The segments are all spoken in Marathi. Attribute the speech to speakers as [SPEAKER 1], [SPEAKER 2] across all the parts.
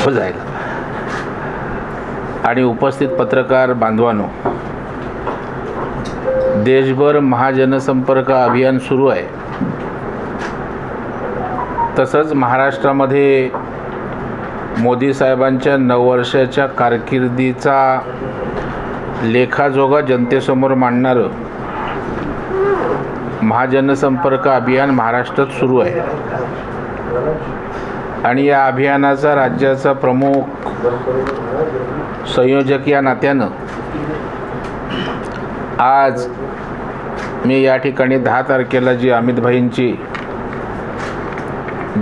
[SPEAKER 1] नको जायला आणि उपस्थित पत्रकार बांधवानो देशभर महाजनसंपर्क अभियान सुरू आहे. तसंच महाराष्ट्रामध्ये मोदी साहेबांच्या नऊ वर्षाच्या कारकिर्दीचा लेखाजोगा जनतेसमोर मांडणारं महाजनसंपर्क अभियान महाराष्ट्रात सुरू आहे. आणि या अभियानाचा राज्याचा प्रमुख संयोजक या नात्यानं आज मी या ठिकाणी दहा तारखेला जी अमितभाईंची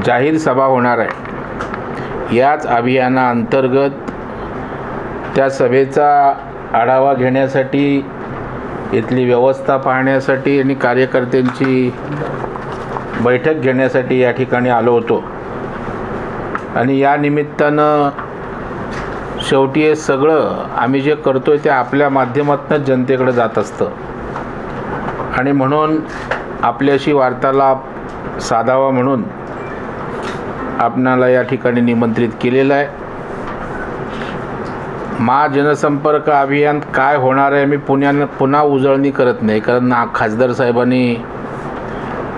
[SPEAKER 1] जाहीर सभा होणार आहे याच अभियानाअंतर्गत त्या सभेचा आढावा घेण्यासाठी इथली व्यवस्था पाहण्यासाठी आणि कार्यकर्त्यांची बैठक घेण्यासाठी या ठिकाणी आलो होतो. आणि या निमित्तानं शेवटी हे सगळं आम्ही जे करतो आहे ते आपल्या माध्यमातूनच जनतेकडे जात असतं. आणि म्हणून आपल्याशी वार्तालाप साधावा म्हणून आपणाला या ठिकाणी निमंत्रित केलेलं आहे. महाजनसंपर्क अभियान काय होणार आहे मी पुण्यानं पुन्हा उजळणी करत नाही. कारण ना खासदार साहेबांनी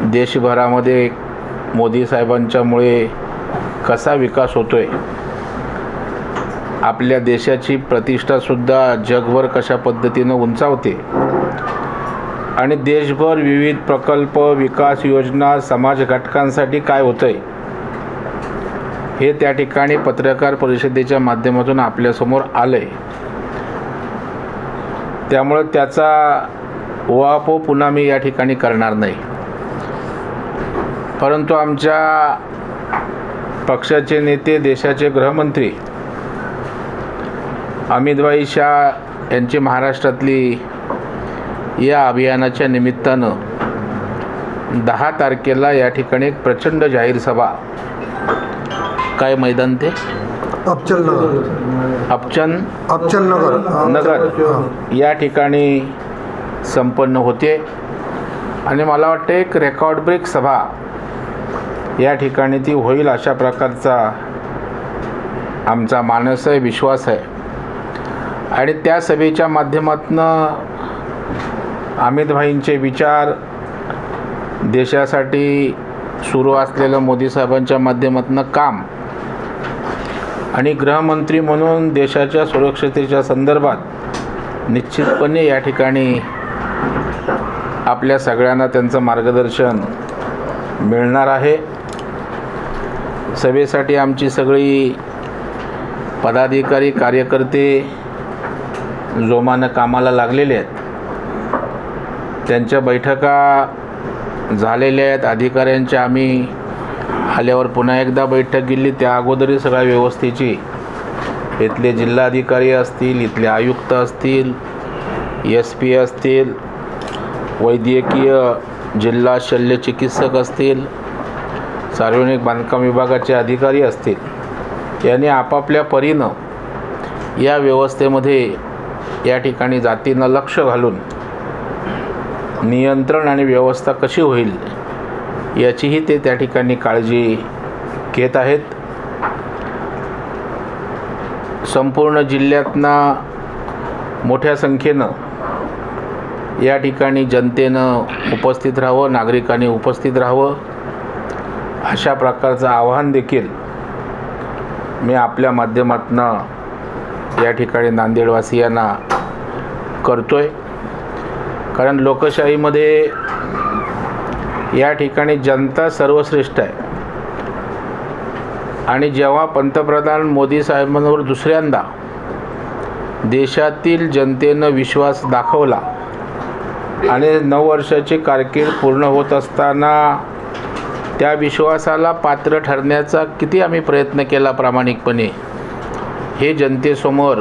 [SPEAKER 1] देशभरामध्ये मोदी साहेबांच्यामुळे कसा विकास होतोय? आपल्या देशाची प्रतिष्ठासुद्धा जगभर कशा पद्धतीनं उंचावते? आणि देशभर विविध प्रकल्प विकास योजना समाज घटकांसाठी काय होतंय? हे त्या ठिकाणी पत्रकार परिषदेच्या माध्यमातून आपल्यासमोर आलं आहे त्यामुळं त्याचा वापो पुन्हा मी या ठिकाणी करणार नाही. परंतु आमच्या पक्षाचे नेते देशाचे गृहमंत्री अमितभाई शाह यांची महाराष्ट्रातली या अभियानाच्या निमित्तानं दहा तारखेला या ठिकाणी एक प्रचंड जाहीर सभा. काय मैदान ते?
[SPEAKER 2] अबचल नगर
[SPEAKER 1] अपचन
[SPEAKER 2] अबचल नगर.
[SPEAKER 1] नगर या ठिकाणी संपन्न होते. आणि मला वाटतं एक रेकॉर्ड ब्रेक सभा या ठिकाणी ती होईल अशा प्रकारचा आमचा मानस आहे विश्वास आहे. आणि त्या सभेच्या माध्यमातून अमितभाईंचे विचार देशासाठी सुरू असलेलं मोदी साहेबांच्या माध्यमातून काम आणि गृहमंत्री म्हणून देशाच्या सुरक्षतेच्या संदर्भात निश्चितपणे या ठिकाणी आपल्या सगळ्यांना त्यांचं मार्गदर्शन मिळणार आहे. सभेसाठी आमची सगळी पदाधिकारी कार्यकर्ते जोमानं कामाला लागलेले आहेत. त्यांच्या बैठका झालेल्या आहेत. अधिकाऱ्यांच्या आम्ही आल्यावर पुन्हा एकदा बैठक गेली त्या अगोदरही सगळ्या व्यवस्थेची इथले जिल्हाधिकारी असतील इथले आयुक्त असतील एस पी असतील वैद्यकीय जिल्हा शल्य चिकित्सक असतील सार्वजनिक बांधकाम विभागाचे अधिकारी असतील यांनी आपापल्या परीनं या व्यवस्थेमध्ये या ठिकाणी जातीनं लक्ष घालून नियंत्रण आणि व्यवस्था कशी होईल याचीही ते त्या ठिकाणी काळजी घेत आहेत. संपूर्ण जिल्ह्यातना मोठ्या संख्येनं या ठिकाणी जनतेनं उपस्थित राहावं नागरिकांनी उपस्थित राहावं अशा प्रकारचं आव्हान देखील मी आपल्या माध्यमातून या ठिकाणी नांदेडवासियांना करतो आहे कारण लोकशाहीमध्ये या ठिकाणी जनता सर्वश्रेष्ठ आहे. आणि जेव्हा पंतप्रधान मोदी साहेबांवर दुसऱ्यांदा देशातील जनतेनं विश्वास दाखवला आणि नऊ वर्षाची कारकीर्द पूर्ण होत असताना त्या विश्वासाला पात्र ठरण्याचा किती आम्ही प्रयत्न केला प्रामाणिकपणे? हे जनतेसमोर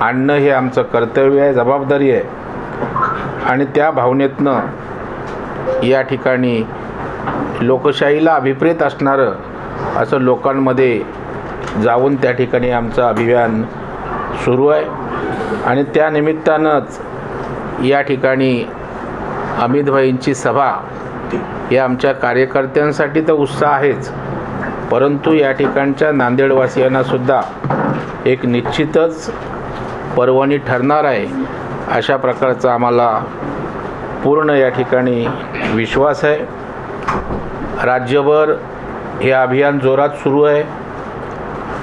[SPEAKER 1] आणणं हे आमचं कर्तव्य आहे जबाबदारी आहे. आणि त्या भावनेतनं या ठिकाणी लोकशाहीला अभिप्रेत असणारं असं लोकांमध्ये जाऊन त्या ठिकाणी आमचं अभियान सुरू आहे. आणि त्यानिमित्तानंच या ठिकाणी अमितभाईंची सभा या आमच्या कार्यकर्त्यांसाठी तर उत्साह आहेच. परंतु या ठिकाणच्या नांदेडवासियांनासुद्धा एक निश्चितच पर्वणी ठरणार आहे अशा प्रकारचा आम्हाला पूर्ण या ठिकाणी विश्वास आहे. राज्यभर हे अभियान जोरात सुरू आहे.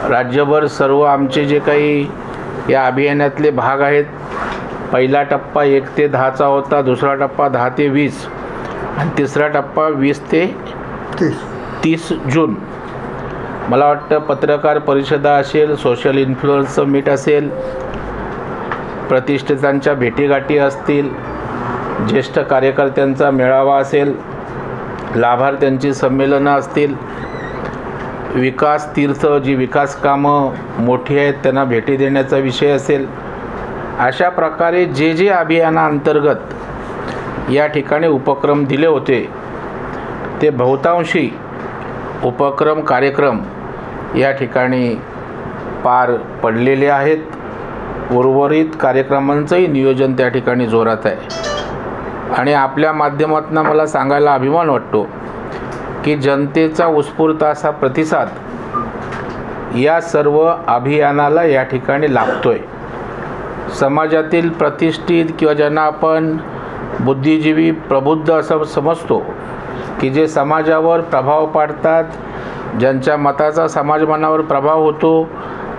[SPEAKER 1] राज्यभर सर्व आमचे जे काही या अभियानातले भाग आहेत पहिला टप्पा एक ते दहाचा होता दुसरा टप्पा दहा ते वीस आणि तिसरा टप्पा वीस ते
[SPEAKER 2] तीस.
[SPEAKER 1] तीस जून. मला वाटतं पत्रकार परिषदा असेल सोशल इन्फ्लुअन्स मीट असेल प्रतिष्ठितांच्या भेटीगाठी असतील ज्येष्ठ कार्यकर्त्यांचा मेळावा असेल लाभार्थ्यांची संमेलनं असतील विकास तीर्थ जी विकास कामं मोठी आहेत त्यांना भेटी देण्याचा विषय असेल अशा प्रकारे जे जे अभियानाअंतर्गत या ठिकाणी उपक्रम दिले होते ते बहुतांशी उपक्रम कार्यक्रम या ठिकाणी पार पडलेले आहेत. उर्वरित कार्यक्रमांचंही नियोजन त्या ठिकाणी जोरात आहे. आणि आपल्या माध्यमातून मला सांगायला अभिमान वाटतो की जनतेचा उत्स्फूर्त असा प्रतिसाद या सर्व अभियानाला या ठिकाणी लाभतोय. समाजातील प्रतिष्ठित किंवा ज्यांना आपण बुद्धिजीवी प्रबुद्ध असं समजतो की जे समाजावर प्रभाव पाडतात ज्यांच्या मताचा समाजमानावर प्रभाव होतो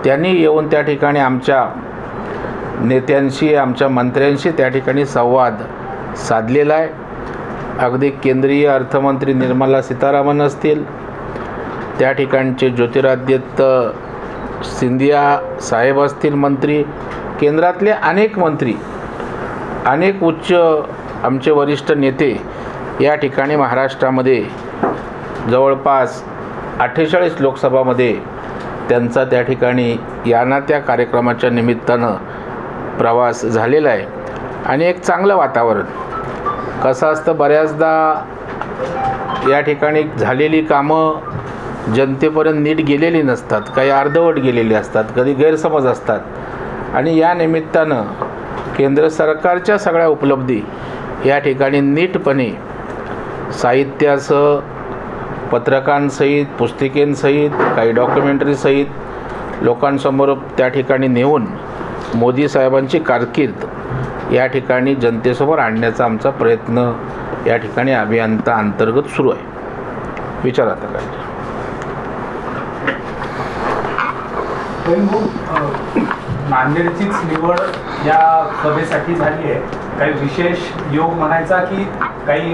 [SPEAKER 1] त्यांनी येऊन त्या ठिकाणी आमच्या नेत्यांशी आमच्या मंत्र्यांशी त्या ठिकाणी संवाद साधलेला आहे. अगदी केंद्रीय अर्थमंत्री निर्मला सीतारामन असतील त्या ठिकाणचे ज्योतिरादित्य सिंधिया साहेब असतील मंत्री केंद्रातले अनेक मंत्री अनेक उच्च आमचे वरिष्ठ नेते या ठिकाणी महाराष्ट्रामध्ये जवळपास अठ्ठेचाळीस लोकसभामध्ये त्यांचा त्या ठिकाणी याना त्या कार्यक्रमाच्या निमित्तानं प्रवास झालेला आहे. आणि एक चांगलं वातावरण कसं असतं बऱ्याचदा या ठिकाणी झालेली कामं जनतेपर्यंत नीट गेलेली नसतात काही अर्धवट गेलेली असतात कधी गैरसमज असतात. आणि या निमित्तानं केंद्र सरकारच्या सगळ्या उपलब्धी या ठिकाणी नीटपणे साहित्यासह पत्रकांसहित पुस्तिकेंसहित काही डॉक्युमेंटरीसहित लोकांसमोर त्या ठिकाणी नेऊन मोदी साहेबांची कारकीर्द या ठिकाणी जनतेसमोर आणण्याचा आमचा प्रयत्न या ठिकाणी अभियंता अंतर्गत सुरू आहे. विचार आता काय.
[SPEAKER 3] नांदेडचीच निवड या सभेसाठी झाली आहे. काही विशेष योग म्हणायचा की काही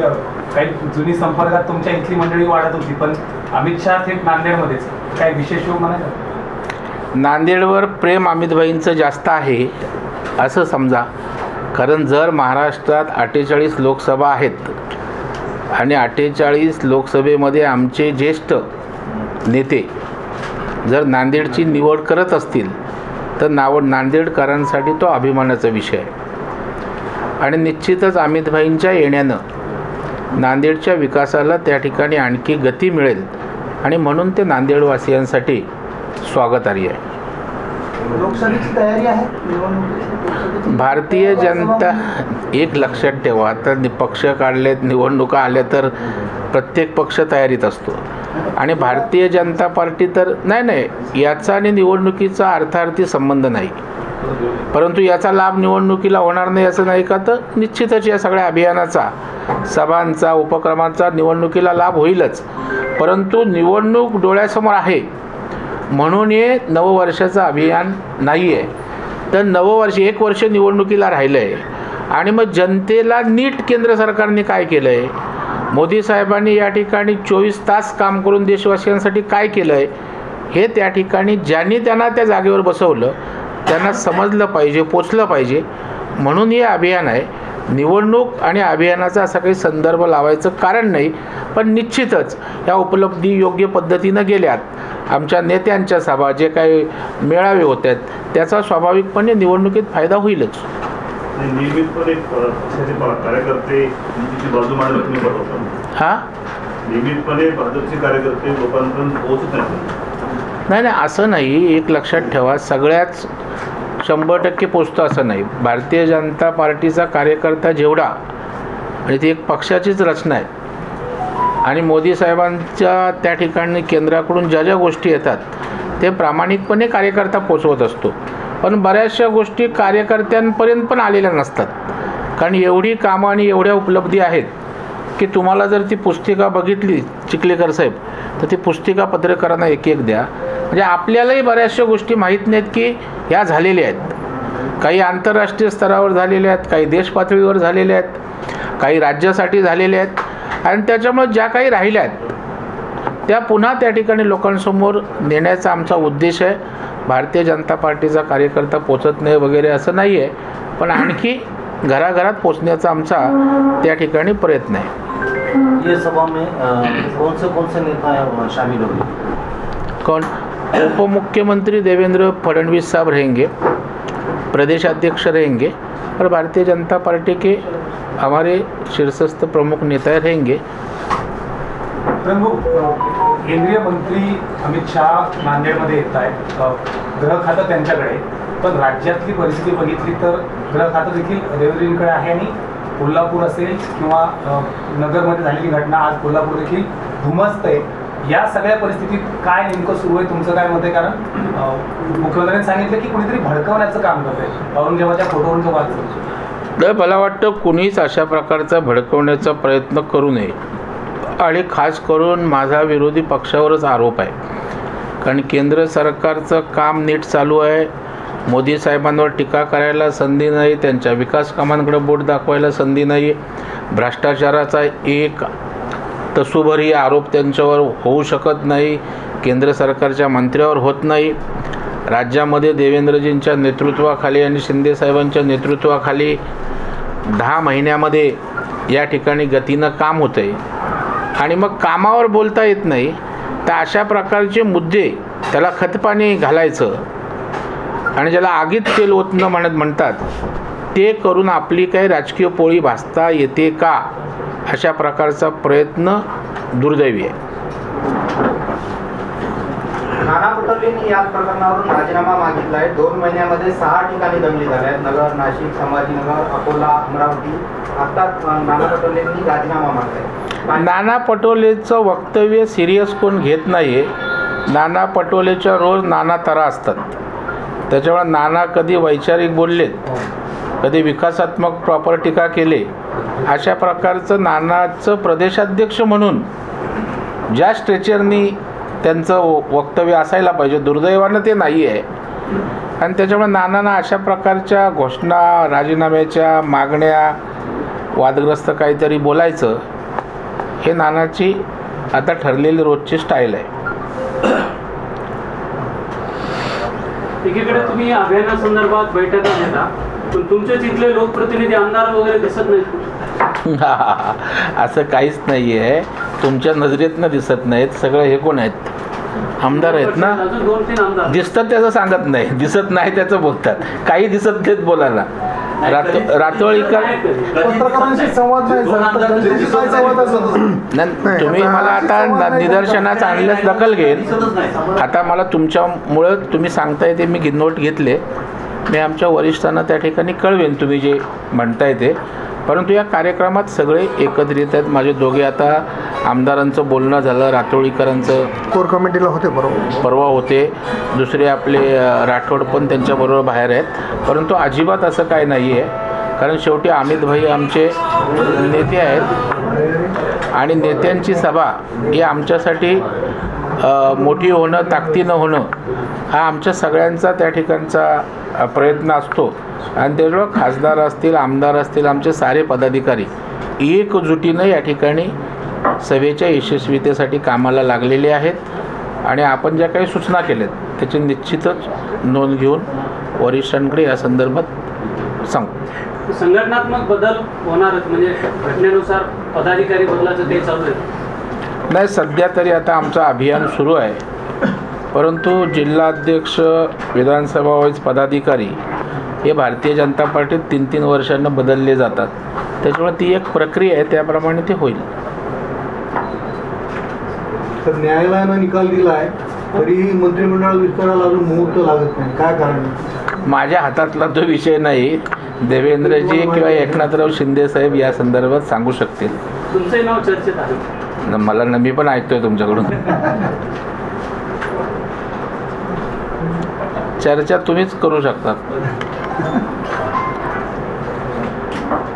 [SPEAKER 3] काही जुनी संपर्कात तुमच्या इथली मंडळी वाढत होती पण अमित शहा थेट नांदेडमध्येच. काही विशेष योग म्हणायचा?
[SPEAKER 1] नांदेडवर प्रेम अमितभाईंचं जास्त आहे असं समजा. कारण जर महाराष्ट्रात अठ्ठेचाळीस लोकसभा आहेत आणि अठ्ठेचाळीस लोकसभेमध्ये आमचे ज्येष्ठ नेते जर नांदेडची निवड करत असतील तर नाव नांदेडकरांसाठी तो अभिमानाचा विषय आहे. आणि निश्चितच अमितभाईंच्या येण्यानं नांदेडच्या विकासाला त्या ठिकाणी आणखी गती मिळेल आणि म्हणून ते नांदेडवासियांसाठी स्वागतार्ह आहे.
[SPEAKER 4] लोकसभेची तयारी आहे. निवडणुकीची
[SPEAKER 1] भारतीय जनता एक लक्षात ठेवा. आता पक्ष काढलेत निवडणुका आल्या तर प्रत्येक पक्ष तयारीत असतो. आणि भारतीय जनता पार्टी तर नाही नाही याचा आणि निवडणुकीचा अर्थार्थी संबंध नाही. परंतु याचा लाभ निवडणुकीला होणार नाही असं नाही का? तर निश्चितच या सगळ्या अभियानाचा सभांचा उपक्रमांचा निवडणुकीला लाभ होईलच. परंतु निवडणूक डोळ्यासमोर आहे. म्हणून हे नववर्षाचं अभियान नाही आहे तर नववर्ष एक वर्ष निवडणुकीला राहिलं आहे आणि मग जनतेला नीट केंद्र सरकारने काय केलं आहे मोदी साहेबांनी या ठिकाणी चोवीस तास काम करून देशवासियांसाठी काय केलं आहे हे त्या ठिकाणी ज्यांनी त्यांना त्या जागेवर बसवलं त्यांना समजलं पाहिजे पोचलं पाहिजे. म्हणून हे अभियान आहे. निवडणूक आणि अभियानाचा असा काही संदर्भ लावायचं कारण नाही पण निश्चितच या उपलब्धी योग्य पद्धतीनं गेल्यात. आमच्या नेत्यांच्या सभा जे काही मेळावे होत आहेत त्याचा स्वाभाविकपणे निवडणुकीत फायदा होईलच. हां? नाही नाही असं नाही. एक लक्षात ठेवा सगळ्याच शंभर टक्के पोचतो असं नाही. भारतीय जनता पार्टीचा कार्यकर्ता जेवढा आणि ती एक पक्षाचीच रचना आहे. आणि मोदी साहेबांच्या त्या ठिकाणी केंद्राकडून ज्या ज्या गोष्टी येतात ते प्रामाणिकपणे कार्यकर्ता पोचवत असतो. पण बऱ्याचशा गोष्टी कार्यकर्त्यांपर्यंत पण आलेल्या नसतात. कारण एवढी कामं आणि एवढ्या उपलब्धी आहेत की तुम्हाला जर ती पुस्तिका बघितली चिखलेकर साहेब तर ती पुस्तिका पत्रकारांना एक एक द्या. म्हणजे आपल्यालाही बऱ्याचशा गोष्टी माहीत नाहीत की ह्या झालेल्या आहेत. काही आंतरराष्ट्रीय स्तरावर झालेल्या आहेत काही देश पातळीवर झालेल्या आहेत काही राज्यासाठी झालेल्या आहेत. आणि त्याच्यामुळे ज्या काही राहिल्या आहेत त्या पुन्हा त्या ठिकाणी लोकांसमोर नेण्याचा आमचा उद्देश आहे. भारतीय जनता पार्टीचा कार्यकर्ता पोचत नाही वगैरे असं नाही आहे पण आणखी घराघरात पोचण्याचा आमचा त्या ठिकाणी प्रयत्न आहे.
[SPEAKER 5] ये सभा में अ, कौन से कौन से नेता शामिल होंगे
[SPEAKER 1] कौन उपमुख्यमंत्री देवेंद्र फडणवीस साहब रहेंगे प्रदेश अध्यक्ष रहेंगे और भारतीय जनता पार्टी के हमारे शीर्षस्थ प्रमुख नेता रहेंगे।
[SPEAKER 3] केंद्रीय मंत्री अमित शाह नांदेडमध्ये येत आहेत. ग्रह खातं त्यांच्याकडे पण राज्यातली परिस्थिती बघितली तर ग्रह खातं देखील रेवरींकडे आहे आणि कोल्हापूर असेल किंवा नगरमध्ये झालेली घटना आज कोल्हापूर देखील धुमस्त आहे. या सगळ्या परिस्थितीत काय नेमकं सुरू आहे? तुमचं काय मत आहे? कारण मुख्यमंत्र्यांनी सांगितलं की कुणीतरी भडकवण्याचं काम करतंय. औरंगजेबाच्या फोटोवरून वाचतो
[SPEAKER 1] तर मला वाटतं कुणीच अशा प्रकारचा भडकवण्याचा प्रयत्न करू नये. आणि खास करून माझा विरोधी पक्षावरच आरोप आहे. कारण केंद्र सरकारचं काम नीट चालू आहे. मोदी साहेबांवर टीका करायला संधी नाही. त्यांच्या विकास कामांकडे बोट दाखवायला संधी नाही. भ्रष्टाचाराचा एक तसूभरही आरोप त्यांच्यावर होऊ शकत नाही केंद्र सरकारच्या मंत्र्यावर होत नाही. राज्यामध्ये देवेंद्रजींच्या नेतृत्वाखाली आणि शिंदेसाहेबांच्या नेतृत्वाखाली दहा महिन्यामध्ये या ठिकाणी गतीनं काम होतं आहे आणि मग कामावर बोलता येत नाही तर अशा प्रकारचे मुद्दे त्याला खतपाणी घालायचं आणि ज्याला आगीत तेल ओतणं म्हणत म्हणतात ते करून आपली काही राजकीय पोळी भासता येते का? अशा प्रकारचा प्रयत्न दुर्दैवी आहे.
[SPEAKER 4] नाना पटोलेंनी प्रकरणावरून राजीनामा मागितला आहे. दोन महिन्यामध्ये सहा ठिकाणी दंगली झाल्या आहेत. नगर नाशिक संभाजीनगर अकोला अमरावती. आता नाना पटोलेंनी राजीनामा मागलाय
[SPEAKER 1] नाना पटोलेचं वक्तव्य सिरियस कोण घेत नाही नाना पटोलेच्या रोज नाना तरा असतात. त्याच्यामुळे नाना कधी वैचारिक बोललेत. कधी विकासात्मक प्रॉपर टीका केले अशा प्रकारचं नानाचं प्रदेशाध्यक्ष म्हणून ज्या स्ट्रेचरनी त्यांचं व- वक्तव्य असायला पाहिजे दुर्दैवानं ते नाही आहे आणि त्याच्यामुळे नानांना अशा प्रकारच्या घोषणा राजीनाम्याच्या मागण्या वादग्रस्त काहीतरी बोलायचं हे नानाची आता ठरलेली रोजची स्टाईल आहे.
[SPEAKER 6] एकीकडे तुम्ही अभियानासंदर्भात बैठका घेता पण तुमचे तिथले लोकप्रतिनिधी आमदार वगैरे दिसत नाहीत
[SPEAKER 1] असं काहीच नाही आहे तुमच्या नजरेतनं दिसत नाहीत सगळं हे कोण आहेत आमदार आहेत ना दिसतात त्याचं सांगत नाही दिसत नाही त्याचं बोलतात काही दिसत नाहीत बोलायला रातो रातोळीकर
[SPEAKER 2] नाही
[SPEAKER 1] तुम्ही मला आता न- निदर्शनास आणल्यास दखल घेईन आता मला तुमच्यामुळं तुम्ही सांगताय ते मी नोट घेतले मी आमच्या वरिष्ठांना त्या ठिकाणी कळवेन तुम्ही जे म्हणताय ते. परंतु या कार्यक्रमात सगळे एकत्रित आहेत. माझे दोघे आता आमदारांचं बोलणं झालं रातोळीकरांचं
[SPEAKER 2] कोर कमिटीला होते बरोबर.
[SPEAKER 1] परवा होते. दुसरे आपले राठोड पण त्यांच्याबरोबर बाहेर आहेत. परंतु अजिबात असं काय नाही आहे कारण शेवटी अमित भाई आमचे नेते आहेत. आणि नेत्यांची सभा ही आमच्यासाठी मोठी होणं ताकदीनं होणं हा आमच्या सगळ्यांचा त्या ठिकाणचा प्रयत्न असतो. आणि त्याच्यामुळं खासदार असतील आमदार असतील आमचे सारे पदाधिकारी एकजुटीनं या ठिकाणी सभेच्या यशस्वीतेसाठी कामाला लागलेले आहेत. आणि आपण ज्या काही सूचना केल्यात त्याची निश्चितच नोंद घेऊन वरिष्ठांकडे या संदर्भात सांगू.
[SPEAKER 6] संघटनात्मक बदल होणारच म्हणजे घटनेनुसार पदाधिकारी बदलाचं ते चालू आहे.
[SPEAKER 1] नाही सध्या तरी आता आमचं अभियान सुरू आहे. परंतु जिल्हाध्यक्ष विधानसभा वाईज पदाधिकारी हे भारतीय जनता पार्टीत तीन तीन वर्षांना बदलले जातात. त्याच्यामुळे ती एक प्रक्रिया आहे त्याप्रमाणे ते होईल.
[SPEAKER 2] तर न्यायालयानं निकाल दिला आहे तरीही मंत्रिमंडळ विस्ताराला अजून मुहूर्त लागत नाही. काय कारण?
[SPEAKER 1] माझ्या हातातला तो विषय नाही. देवेंद्रजी किंवा एकनाथराव शिंदे साहेब या संदर्भात सांगू शकतील.
[SPEAKER 6] तुमचंही नाव चर्चेत आहे.
[SPEAKER 1] मला न मी पण ऐकतोय तुमच्याकडून. चर्चा तुम्हीच करू शकता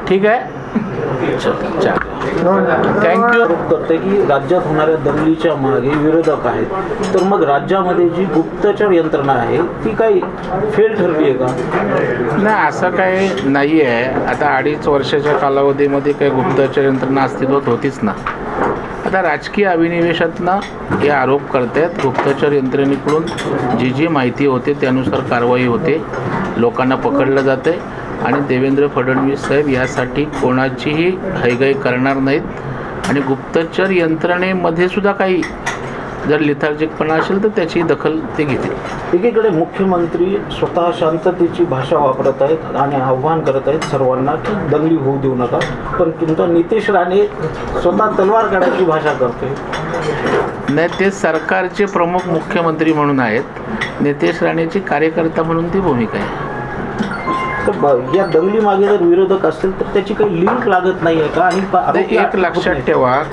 [SPEAKER 1] ठीक आहे? थँक्यू
[SPEAKER 5] करते की राज्यात होणाऱ्या दंगलीच्या मागे विरोधक आहेत. तर मग राज्यामध्ये जी गुप्तचर यंत्रणा आहे ती काही फेल ठरली आहे का?
[SPEAKER 1] नाही असं काही नाही आहे आता अडीच वर्षाच्या कालावधीमध्ये काही गुप्तचर यंत्रणा अस्तित्वात होतीच ना. आता राजकीय अभिनिवेशातनं हे आरोप करतायत. गुप्तचर यंत्रणेकडून जी जी माहिती होते त्यानुसार कारवाई होते. लोकांना पकडलं जाते आणि देवेंद्र फडणवीस साहेब यासाठी कोणाचीही हैगाई करणार नाहीत. आणि गुप्तचर यंत्रणेमध्ये सुद्धा काही जर लिथार्जिकपणा असेल तर त्याची दखल ते घेतील.
[SPEAKER 5] एकीकडे मुख्यमंत्री स्वतः शांततेची भाषा वापरत आहेत आणि आव्हान करत आहेत सर्वांना की दंगली होऊ देऊ नका. पण तुमचा नितेश राणे स्वतः तलवार काढायची भाषा करतोय.
[SPEAKER 1] नाही ते सरकारचे प्रमुख मुख्यमंत्री म्हणून आहेत. नितेश राणेची कार्यकर्ता म्हणून ती भूमिका आहे.
[SPEAKER 5] तर या दंगली मागे जर विरोधक असतील तर त्याची काही लिंक लागत नाही आहे का? आणि
[SPEAKER 1] एक लक्षात. ठेवा.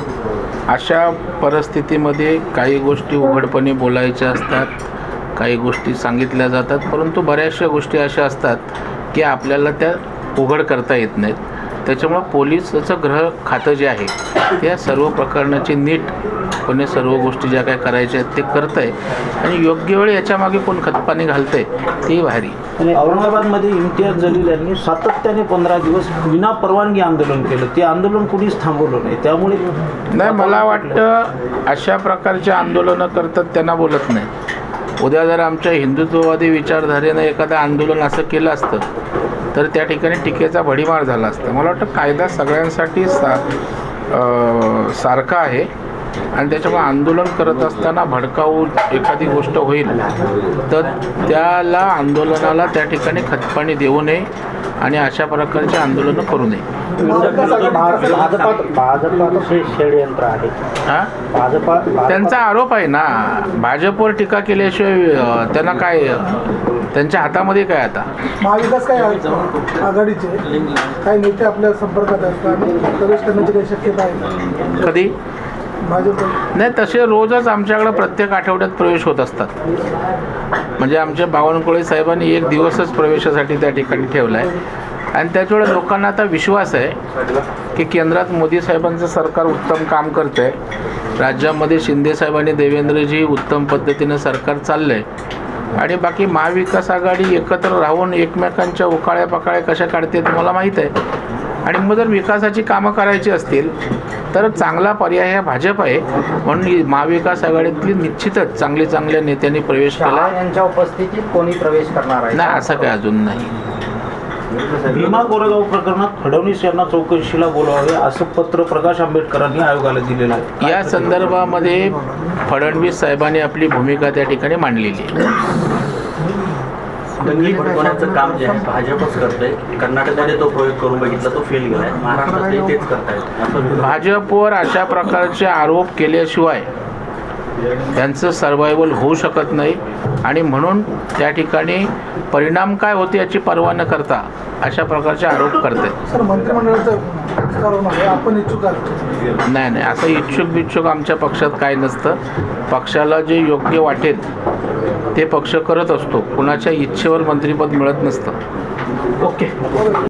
[SPEAKER 1] अशा परिस्थितीमध्ये काही गोष्टी उघडपणे बोलायच्या असतात काही गोष्टी सांगितल्या जातात परंतु बऱ्याचशा गोष्टी अशा असतात की आपल्याला त्या उघड करता येत नाहीत. त्याच्यामुळं पोलिसचं ग्रह खातं जे आहे त्या सर्व प्रकरणाची नीटपणे सर्व गोष्टी ज्या काय करायच्या आहेत ते करत आहे आणि योग्य वेळी याच्यामागे कोण खतपाणी घालतंय तेही भारी
[SPEAKER 5] आणि औरंगाबादमध्ये इम्तियाज जलील यांनी सातत्याने पंधरा दिवस विना परवानगी आंदोलन केलं. ते आंदोलन कुणीच थांबवलं नाही. त्यामुळे
[SPEAKER 1] नाही मला वाटतं अशा प्रकारचे आंदोलनं करतात त्यांना बोलत नाही. उद्या जर आमच्या हिंदुत्ववादी विचारधारेनं एखादं आंदोलन असं केलं असतं तर त्या ठिकाणी टीकेचा भडीमार झाला असता. मला वाटतं कायदा सगळ्यांसाठी सा सारखा आहे. आणि त्याच्यामुळे आंदोलन करत असताना भडकावू एखादी गोष्ट होईल तर त्याला आंदोलनाला त्या ठिकाणी खतपाणी देऊ नये. आणि अशा प्रकारचे आंदोलनं करू नये.
[SPEAKER 5] भाजपात भाजपात षडयंत्र आहे
[SPEAKER 1] हां?
[SPEAKER 5] भाजपा
[SPEAKER 1] त्यांचा आरोप आहे ना. भाजपवर टीका केल्याशिवाय अं, त्यांना काय अं, त्यांच्या हातामध्ये काय आता?
[SPEAKER 7] महाविकास काय आघाडीचे. काही नेते आपल्या संपर्कात असतात. आणि प्रवेश करण्याची काही शक्यता आहे.
[SPEAKER 1] कधी? नाही तसे रोजच आमच्याकडे प्रत्येक आठवड्यात प्रवेश होत असतात. म्हणजे आमच्या बावनकुळे साहेबांनी एक दिवसच प्रवेशासाठी त्या ठिकाणी ठेवला आहे आणि त्याच्यामुळे लोकांना आता विश्वास आहे की केंद्रात मोदी साहेबांचं सरकार उत्तम काम करतं आहे राज्यामध्ये शिंदे साहेबांनी देवेंद्रजी उत्तम पद्धतीनं सरकार चाललं आहे आणि बाकी महाविकास आघाडी एकत्र राहून एकमेकांच्या उकाळ्या पकाळ्या कशा काढते तुम्हाला माहीत आहे. आणि मग जर विकासाची कामं करायची असतील तर चांगला पर्याय हा भाजप आहे. म्हणून महाविकास आघाडीतली निश्चितच चांगली चांगल्या नेत्यांनी प्रवेश केला.
[SPEAKER 4] यांच्या उपस्थितीत कोणी प्रवेश करणार आहे?
[SPEAKER 1] नाही असं काय अजून नाही.
[SPEAKER 5] भीमा कोरेगाव प्रकरणात फडणवीस यांना चौकशीला बोलावे असं पत्र प्रकाश आंबेडकरांनी आयोगाला दिलेलं आहे.
[SPEAKER 1] या संदर्भामध्ये फडणवीस साहेबांनी आपली भूमिका त्या ठिकाणी मांडलेली आहे.
[SPEAKER 8] दंगली भडकवण्याचं काम जे आहे भाजपच करतंय. कर्नाटकमध्ये तो प्रयोग करून बघितला तो फेल गेलाय. महाराष्ट्रातही तेच करतायत.
[SPEAKER 1] भाजपवर अशा प्रकारचे आरोप केल्याशिवाय त्यांचं सर्वायवल होऊ शकत नाही. आणि म्हणून त्या ठिकाणी परिणाम काय होते याची पर्वा न करता अशा प्रकारचे आरोप करते.
[SPEAKER 7] सर मंत्रिमंडळाचं राजकारण आहे आपण इच्छुक आहात.
[SPEAKER 1] नाही नाही असं इच्छुक बिच्छुक आमच्या पक्षात काय नसतं. पक्षाला जे योग्य वाटेल ते पक्ष करत असतो. कुणाच्या इच्छेवर मंत्रिपद मिळत नसतं.
[SPEAKER 5] ओके.